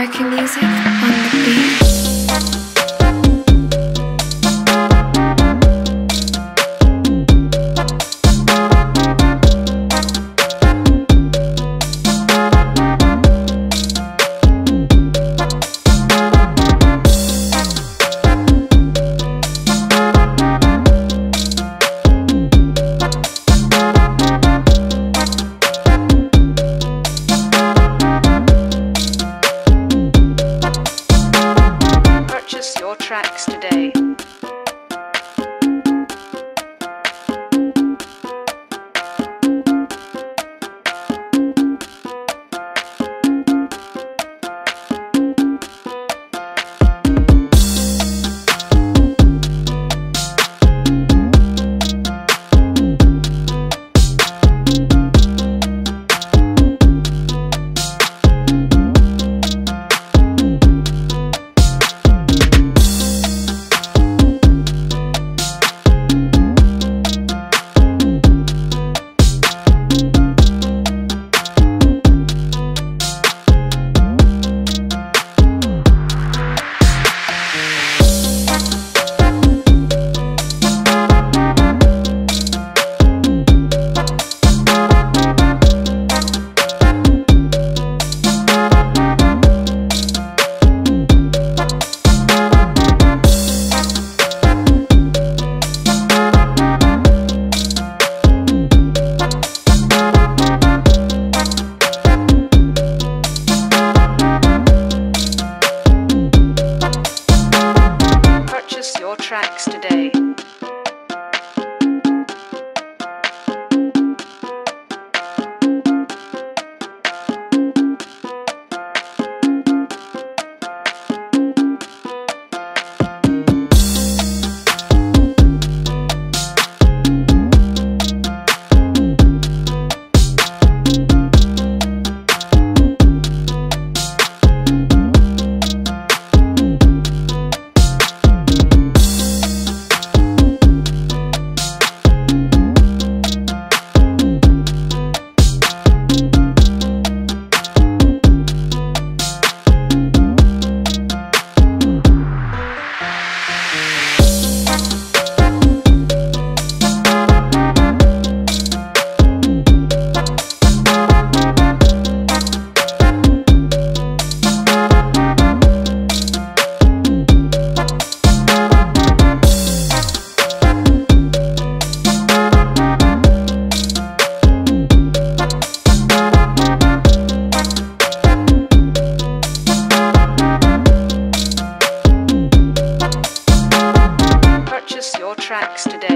American music on the beat. Today. Tracks today. Today.